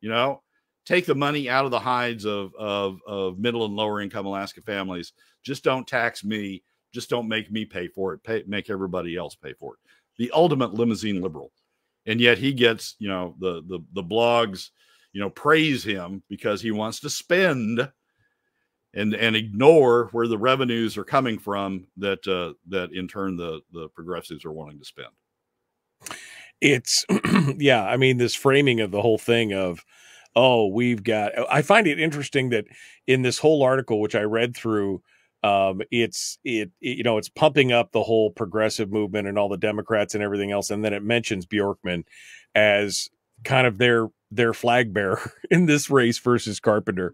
You know, take the money out of the hides of of, of middle and lower income Alaska families. Just don't tax me. Just don't make me pay for it. Pay, make everybody else pay for it. The ultimate limousine liberal, and yet he gets you know the the the blogs you know, praise him because he wants to spend and and ignore where the revenues are coming from that uh, that in turn the the progressives are wanting to spend. It's yeah, I mean this framing of the whole thing of oh, we've got I find it interesting that in this whole article which I read through um, it's it, it, you know it's pumping up the whole progressive movement and all the Democrats and everything else, and then it mentions Bjorkman as kind of their their flag bearer in this race versus Carpenter.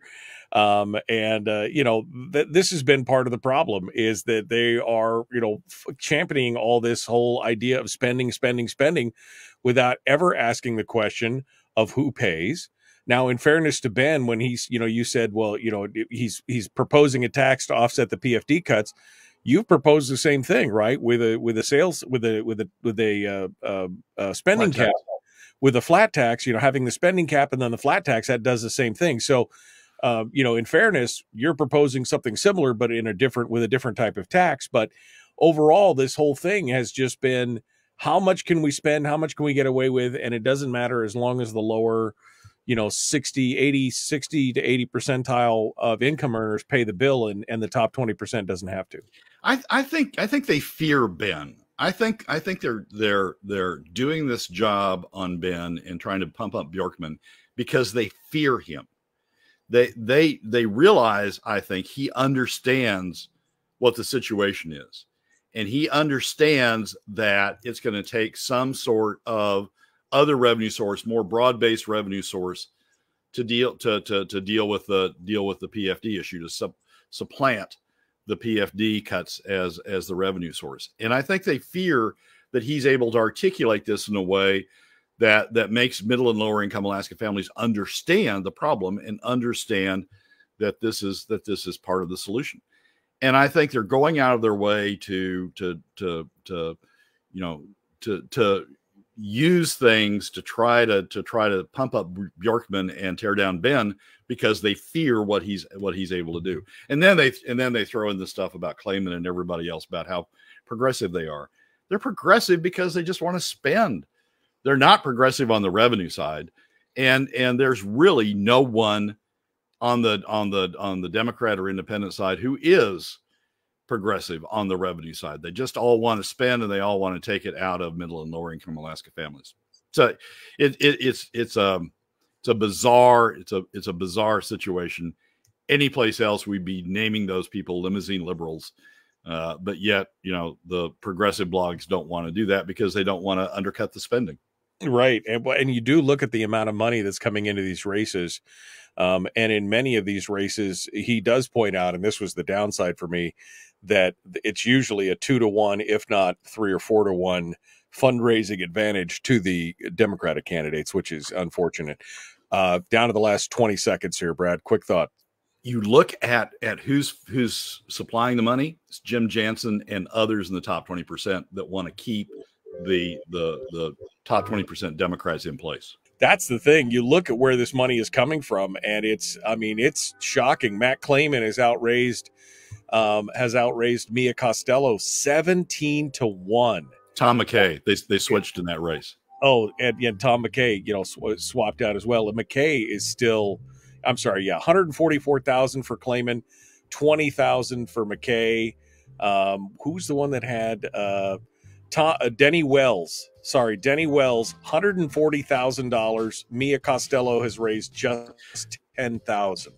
Um, and uh, you know th- this has been part of the problem is that they are you know championing all this whole idea of spending, spending, spending, without ever asking the question of who pays. Now, in fairness to Ben, when he's you know you said well you know he's he's proposing a tax to offset the PFD cuts you've proposed the same thing, right? With a with a sales with a with a with a uh, uh, uh, spending cap, with a flat tax. You know, having the spending cap and then the flat tax that does the same thing. So, uh, you know, in fairness, you're proposing something similar, but in a different with a different type of tax. But overall, this whole thing has just been how much can we spend, how much can we get away with, and it doesn't matter as long as the lower you know 60 80 60 to 80 percentile of income earners pay the bill and and the top 20% doesn't have to I, I think I think they fear Ben. I think I think they're they're they're doing this job on Ben and trying to pump up Bjorkman because they fear him. They they they realize I think he understands what the situation is. And he understands that it's going to take some sort of other revenue source, more broad-based revenue source to deal to to to deal with the deal with the PFD issue to supplant the PFD cuts as as the revenue source. And I think they fear that he's able to articulate this in a way that that makes middle and lower income Alaska families understand the problem and understand that this is that this is part of the solution. And I think they're going out of their way to to to to you know to to use things to try to to try to pump up Bjorkman and tear down Ben because they fear what he's what he's able to do. And then they and then they throw in the stuff about Claman and everybody else about how progressive they are. They're progressive because they just want to spend. They're not progressive on the revenue side. And and there's really no one on the on the on the Democrat or independent side who is progressive on the revenue side. They just all want to spend and they all want to take it out of middle and lower income Alaska families. So it, it it's it's um it's a bizarre it's a it's a bizarre situation. Any place else we'd be naming those people limousine liberals. Uh, but yet, you know, the progressive blogs don't want to do that because they don't want to undercut the spending. Right. And, and you do look at the amount of money that's coming into these races. Um, and in many of these races, he does point out, and this was the downside for me, that it's usually a two to one, if not three or four to one fundraising advantage to the Democratic candidates, which is unfortunate. Uh, down to the last 20 seconds here, Brad. Quick thought. You look at at who's who's supplying the money. It's Jim Jansen and others in the top 20% that want to keep the the the top 20% Democrats in place. That's the thing. You look at where this money is coming from, and it's I mean, it's shocking. Matt Claman has outraised um, has outraised Mia Costello 17 to 1. Tom McKay, they, they switched in that race. Oh, and, and Tom McKay, you know, sw- swapped out as well. And McKay is still, I'm sorry, yeah, 144,000 for Claman, 20,000 for McKay. Um, who's the one that had uh, Tom, uh, Denny Wells? Sorry, Denny Wells, $140,000. Mia Costello has raised just 10,000.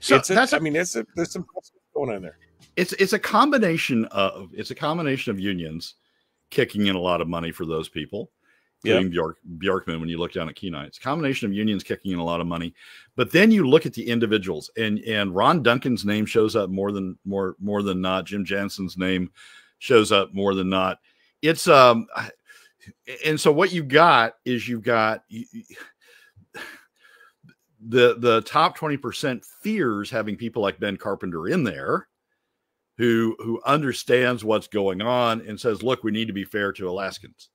So it's a, that's, a, I mean, it's a, there's some going on there it's it's a combination of it's a combination of unions kicking in a lot of money for those people, including yep. Bjork, Bjorkman. When you look down at Kenai, it's a combination of unions kicking in a lot of money, but then you look at the individuals, and and Ron Duncan's name shows up more than more more than not. Jim Jansen's name shows up more than not. It's um, and so what you've got is you've got. the the top 20% fears having people like Ben Carpenter in there who who understands what's going on and says, "Look, we need to be fair to Alaskans,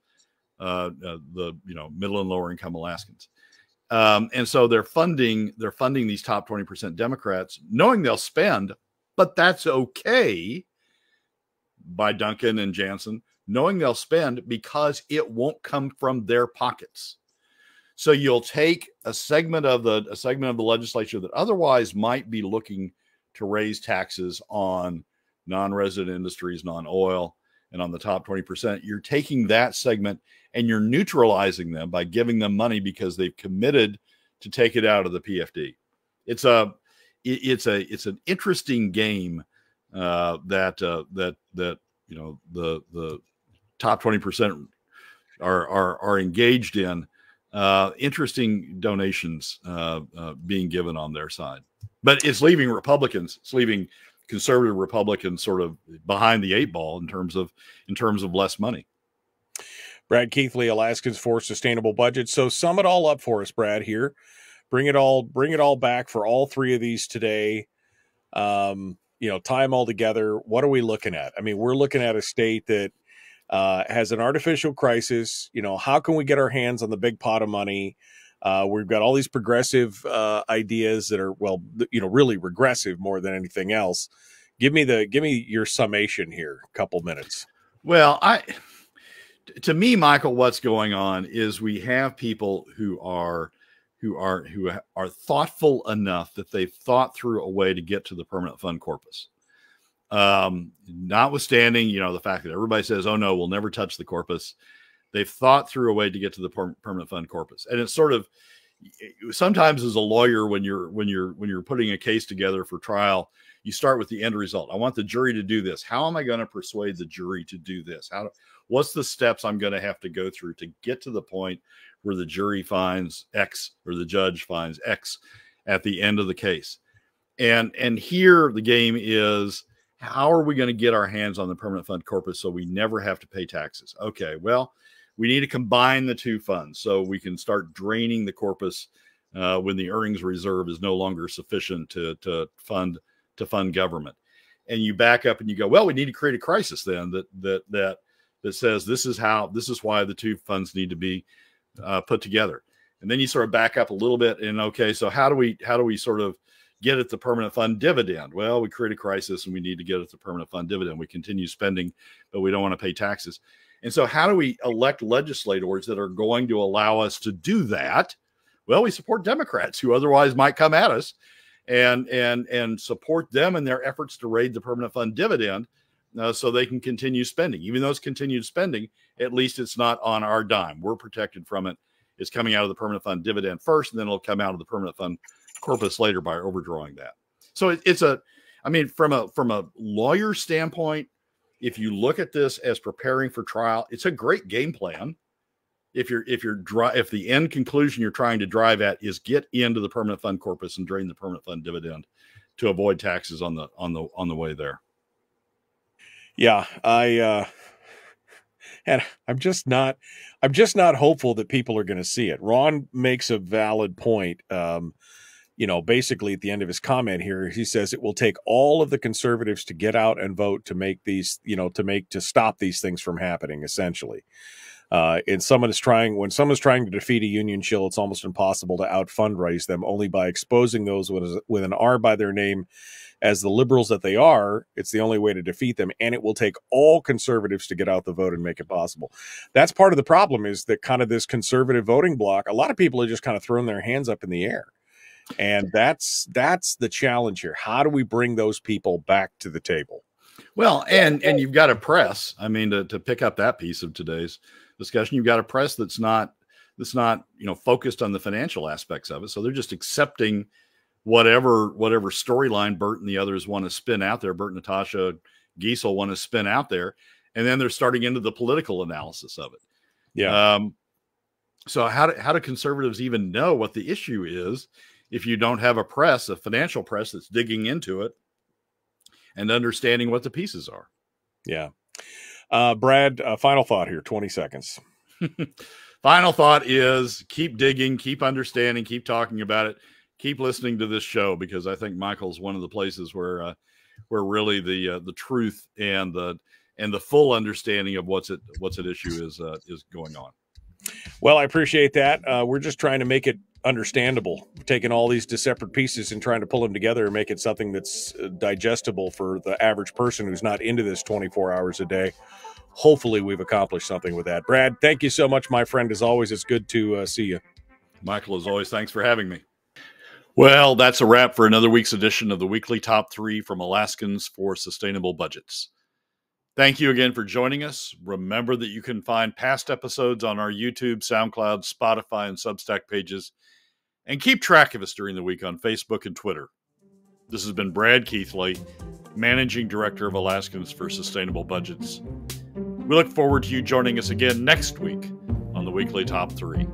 uh, uh, the you know middle and lower income Alaskans." Um, and so they're funding they're funding these top twenty percent Democrats, knowing they'll spend, but that's okay. By Duncan and Jansen, knowing they'll spend because it won't come from their pockets. So you'll take a segment of the a segment of the legislature that otherwise might be looking to raise taxes on non-resident industries, non-oil, and on the top 20%, you're taking that segment and you're neutralizing them by giving them money because they've committed to take it out of the PFD. It's a it's a it's an interesting game uh, that uh, that that you know the the top 20% are are are engaged in uh, interesting donations uh, uh, being given on their side. But it's leaving Republicans, it's leaving conservative Republicans sort of behind the eight ball in terms of in terms of less money. Brad Keithley, Alaskans for Sustainable Budget. So sum it all up for us, Brad. Here, bring it all bring it all back for all three of these today. Um, you know, tie them all together. What are we looking at? I mean, we're looking at a state that uh, has an artificial crisis. You know, how can we get our hands on the big pot of money? Uh, we've got all these progressive uh, ideas that are, well, you know, really regressive more than anything else. Give me the, give me your summation here. A couple minutes. Well, I, to me, Michael, what's going on is we have people who are, who are, who are thoughtful enough that they've thought through a way to get to the permanent fund corpus. Um, notwithstanding, you know, the fact that everybody says, "Oh no, we'll never touch the corpus," they've thought through a way to get to the per- permanent fund corpus, and it's sort of sometimes as a lawyer when you're when you're when you're putting a case together for trial you start with the end result. I want the jury to do this. How am i going to persuade the jury to do this? How do, what's the steps i'm going to have to go through to get to the point where the jury finds x or the judge finds x at the end of the case? And and here the game is how are we going to get our hands on the permanent fund corpus so we never have to pay taxes? Okay, well, we need to combine the two funds so we can start draining the corpus uh, when the earnings reserve is no longer sufficient to, to fund to fund government. And you back up and you go, well, we need to create a crisis then that that that that says this is how this is why the two funds need to be uh, put together. And then you sort of back up a little bit and okay, so how do we how do we sort of get at the permanent fund dividend. Well, we create a crisis and we need to get at the permanent fund dividend. We continue spending, but we don't want to pay taxes. And so, how do we elect legislators that are going to allow us to do that? Well, we support Democrats who otherwise might come at us and and and support them in their efforts to raid the permanent fund dividend uh, so they can continue spending. Even though it's continued spending, at least it's not on our dime. We're protected from it. It's coming out of the permanent fund dividend first, and then it'll come out of the permanent fund corpus later by overdrawing that. So it, it's a, I mean, from a from a lawyer standpoint, if you look at this as preparing for trial, it's a great game plan. If you're if you're dry, if the end conclusion you're trying to drive at is get into the permanent fund corpus and drain the permanent fund dividend to avoid taxes on the on the on the way there. Yeah, I uh and I'm just not I'm just not hopeful that people are going to see it. Ron makes a valid point. Um you know, basically at the end of his comment here, he says it will take all of the conservatives to get out and vote to make these, you know, to make to stop these things from happening. Essentially, uh, and someone is trying when someone's trying to defeat a union chill, it's almost impossible to out fundraise them. Only by exposing those with, with an R by their name as the liberals that they are, it's the only way to defeat them. And it will take all conservatives to get out the vote and make it possible. That's part of the problem is that kind of this conservative voting block, a lot of people are just kind of throwing their hands up in the air and that's that's the challenge here how do we bring those people back to the table? Well and and you've got a press i mean to, to pick up that piece of today's discussion you've got a press that's not that's not you know focused on the financial aspects of it. So they're just accepting whatever whatever storyline bert and the others want to spin out there bert natasha giessel want to spin out there. And then they're starting into the political analysis of it. Yeah. Um so how do, how do conservatives even know what the issue is if you don't have a press, a financial press that's digging into it and understanding what the pieces are. Yeah. Uh, Brad, uh, final thought here 20 seconds. final thought is keep digging, keep understanding, keep talking about it, keep listening to this show because I think Michael's one of the places where uh, where really the uh, the truth and the and the full understanding of what's at what's at issue is uh, is going on. Well, I appreciate that. Uh, we're just trying to make it understandable, taking all these separate pieces and trying to pull them together and make it something that's uh, digestible for the average person who's not into this 24 hours a day. Hopefully, we've accomplished something with that. Brad, thank you so much, my friend. As always, it's good to uh, see you. Michael, as always, thanks for having me. Well, that's a wrap for another week's edition of the weekly top three from Alaskans for Sustainable Budgets. Thank you again for joining us. Remember that you can find past episodes on our YouTube, SoundCloud, Spotify, and Substack pages, and keep track of us during the week on Facebook and Twitter. This has been Brad Keithley, Managing Director of Alaskans for Sustainable Budgets. We look forward to you joining us again next week on the weekly Top 3.